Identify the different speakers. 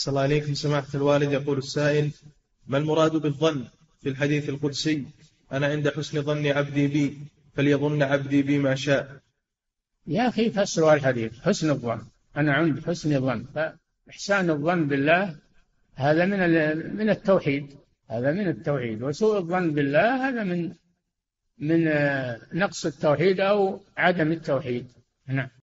Speaker 1: أحسن الله إليكم. سماحة الوالد يقول السائل ما المراد بالظن في الحديث القدسي؟ أنا عند حسن ظن عبدي بي فليظن عبدي بي ما شاء.
Speaker 2: يا أخي فسروا الحديث. حسن الظن. أنا عند حسن الظن. فإحسان الظن بالله هذا من من التوحيد. هذا من التوحيد. وسوء الظن بالله هذا من من آه، نقص التوحيد أو عدم التوحيد. نعم.